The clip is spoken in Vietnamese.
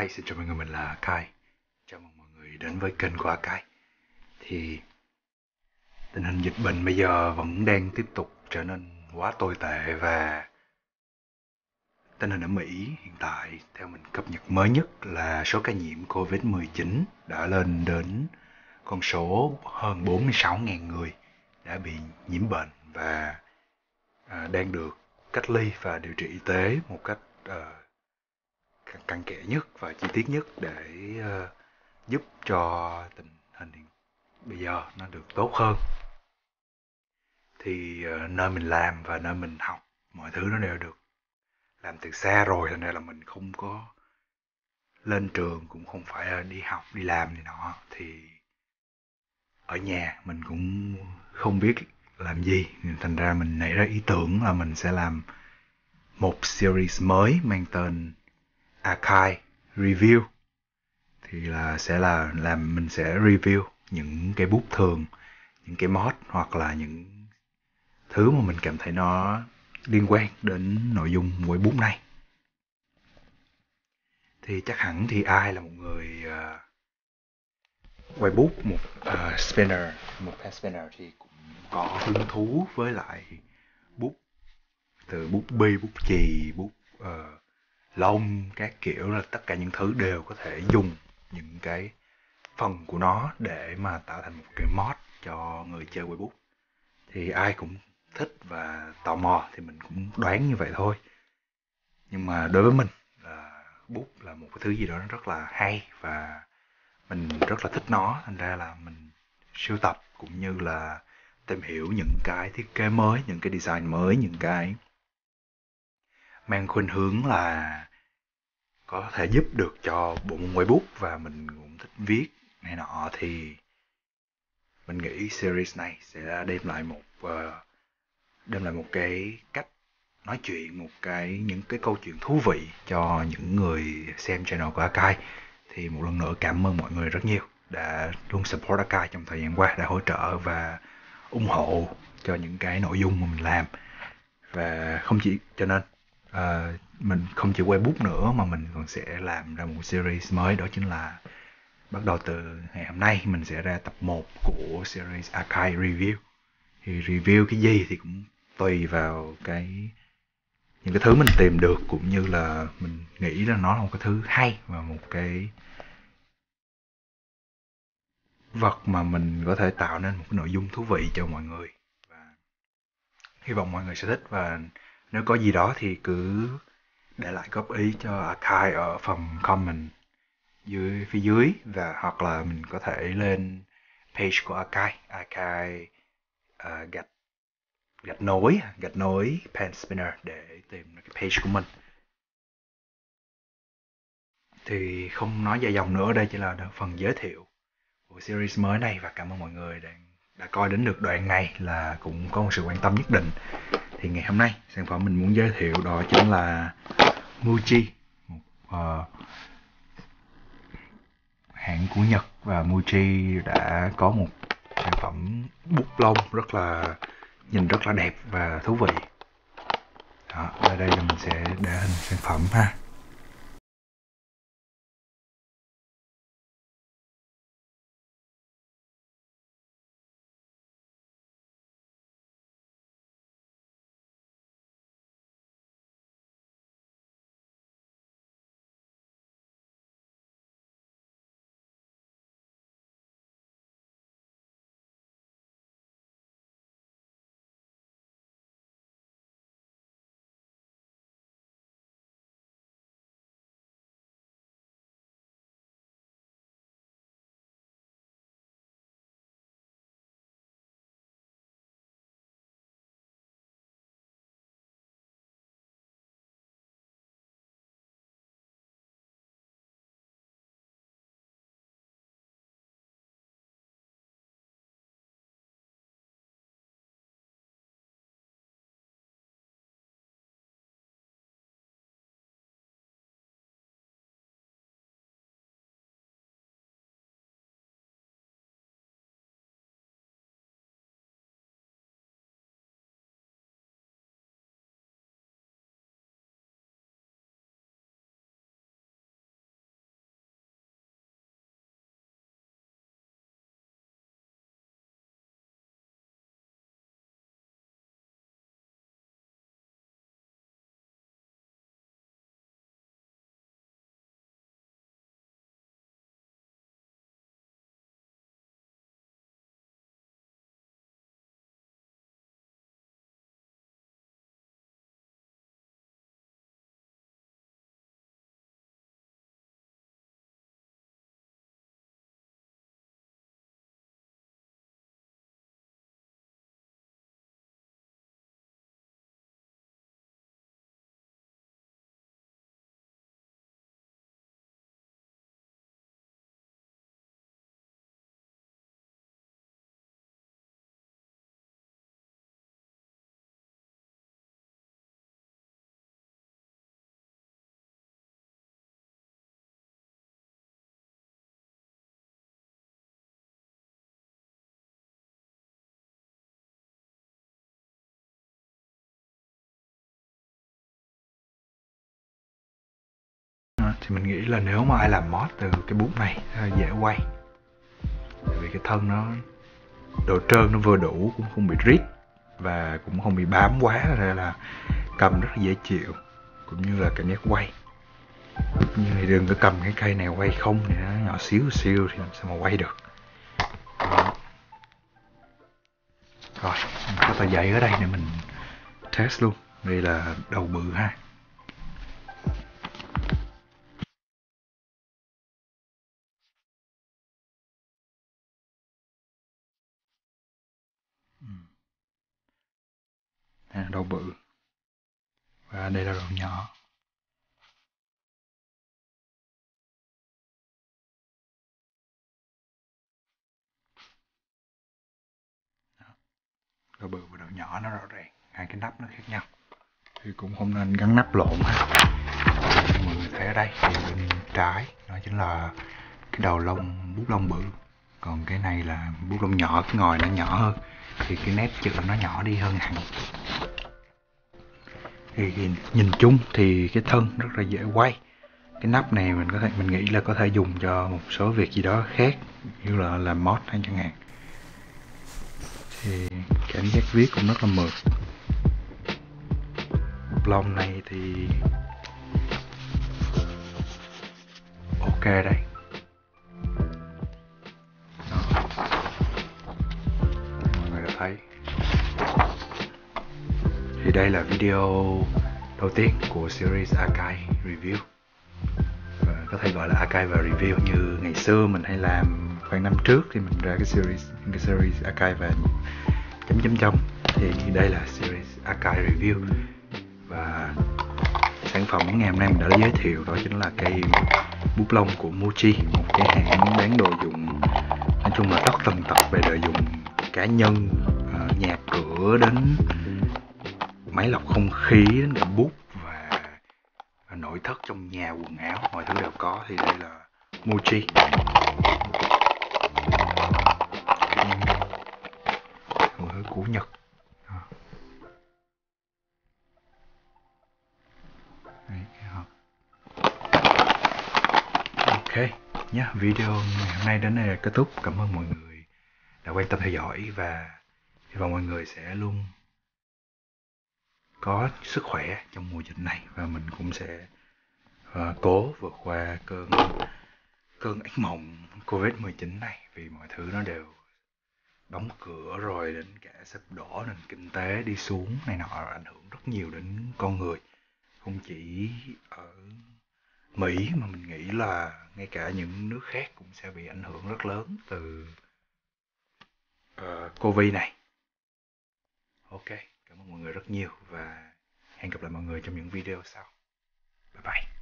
Hi, xin chào mọi người, mình là Kai. Chào mừng mọi người đến với kênh của Kai. Thì tình hình dịch bệnh bây giờ vẫn đang tiếp tục trở nên quá tồi tệ và tình hình ở Mỹ hiện tại theo mình cập nhật mới nhất là số ca nhiễm Covid-19 đã lên đến con số hơn 46.000 người đã bị nhiễm bệnh và à, đang được cách ly và điều trị y tế một cách uh, cặn kẽ nhất và chi tiết nhất để uh, giúp cho tình hình bây giờ nó được tốt hơn. Thì uh, nơi mình làm và nơi mình học mọi thứ nó đều được làm từ xa rồi thành ra là mình không có lên trường cũng không phải đi học đi làm gì nọ. Thì ở nhà mình cũng không biết làm gì thành ra mình nảy ra ý tưởng là mình sẽ làm một series mới mang tên archive review. Thì là sẽ là làm mình sẽ review những cái bút thường những cái mod hoặc là những thứ mà mình cảm thấy nó liên quan đến nội dung của bút này. Thì chắc hẳn thì ai là một người uh, quay bút một uh, spinner một pen spinner thì cũng có hứng thú với lại bút từ bút bi bút chì bút uh, lông, các kiểu là tất cả những thứ đều có thể dùng những cái phần của nó để mà tạo thành một cái mod cho người chơi Weibo thì ai cũng thích và tò mò thì mình cũng đoán như vậy thôi. Nhưng mà đối với mình là bút là một cái thứ gì đó nó rất là hay và mình rất là thích nó. Thành ra là mình sưu tập cũng như là tìm hiểu những cái thiết kế mới, những cái design mới, những cái mang khuynh hướng là có thể giúp được cho bộ môn quay bút và mình cũng thích viết này nọ thì mình nghĩ series này sẽ đem lại một uh, đem lại một cái cách nói chuyện một cái những cái câu chuyện thú vị cho những người xem channel của Akai. Thì một lần nữa cảm ơn mọi người rất nhiều đã luôn support Akai trong thời gian qua đã hỗ trợ và ủng hộ cho những cái nội dung mà mình làm. Và không chỉ cho nên Ờ, mình không chỉ quay bút nữa mà mình còn sẽ làm ra một series mới. Đó chính là bắt đầu từ ngày hôm nay mình sẽ ra tập 1 của series Archive Review. Thì review cái gì thì cũng tùy vào cái, những cái thứ mình tìm được, cũng như là mình nghĩ là nó là một cái thứ hay và một cái vật mà mình có thể tạo nên một cái nội dung thú vị cho mọi người. Và hy vọng mọi người sẽ thích và nếu có gì đó thì cứ để lại góp ý cho Archive ở phần comment dưới phía dưới và hoặc là mình có thể lên page của Archive Archive uh, gạch gạch nối gạch nối pen spinner để tìm cái page của mình. Thì không nói dài dòng nữa đây chỉ là phần giới thiệu của series mới này và cảm ơn mọi người đã, đã coi đến được đoạn này là cũng có một sự quan tâm nhất định thì ngày hôm nay sản phẩm mình muốn giới thiệu đó chính là Muji một uh, hãng của Nhật. Và Muji đã có một sản phẩm bút lông rất là nhìn rất là đẹp và thú vị. Đó, ở đây là mình sẽ để hình sản phẩm ha. Thì mình nghĩ là nếu mà ai làm mod từ cái bút này à, dễ quay. Tại vì cái thân nó độ trơn nó vừa đủ, cũng không bị rít và cũng không bị bám quá nên là cầm rất là dễ chịu, cũng như là cảm giác quay. Nhưng thì đừng có cầm cái cây này quay không, thì nó nhỏ xíu xíu thì làm sao mà quay được. Rồi có tờ giấy ở đây để mình test luôn, đây là đầu bự ha. À, đầu bự. Và đây là đầu nhỏ. Đầu bự và đầu nhỏ nó rõ ràng. Hai cái nắp nó khác nhau. Thì cũng không nên gắn nắp lộn. Ha mọi người thấy ở đây thì bên trái nó chính là cái đầu lông bút lông bự. Còn cái này là bút lông nhỏ cái ngòi nó nhỏ hơn. Thì cái nét chữ nó nhỏ đi hơn hẳn thì nhìn chung thì cái thân rất là dễ quay. Cái nắp này mình có thể, mình nghĩ là có thể dùng cho một số việc gì đó khác, như là làm mod hay chẳng hạn. Thì cảm giác viết cũng rất là mượt. Lông này thì ờ, ok đây. Đó. mọi người đã thấy thì đây là video đầu tiên của series Archive Review. Và có thể gọi là Archive và Review như ngày xưa mình hay làm khoảng năm trước thì mình ra cái series cái series Archive và chấm chấm chấm thì đây là series Archive Review. Và sản phẩm ngày hôm nay mình đã giới thiệu đó chính là cây bút lông của Muji, một cái hãng bán đồ dùng, nói chung là rất tần tật về đồ dùng cá nhân à, nhà cửa đến máy lọc không khí đến cả bút và, và nội thất trong nhà quần áo mọi thứ đều có. Thì đây là Muji một thứ cũ Nhật. Ok nhé video ngày hôm nay đến đây là kết thúc. Cảm ơn mọi người đã quan tâm theo dõi và hy vọng mọi người sẽ luôn có sức khỏe trong mùa dịch này và mình cũng sẽ uh, cố vượt qua cơn cơn ác mộng covid 19 này vì mọi thứ nó đều đóng cửa rồi đến cả sắp đổ nền kinh tế đi xuống này nọ ảnh hưởng rất nhiều đến con người không chỉ ở Mỹ mà mình nghĩ là ngay cả những nước khác cũng sẽ bị ảnh hưởng rất lớn từ uh, Covid này. Ok, mọi người rất nhiều và hẹn gặp lại mọi người trong những video sau. Bye bye.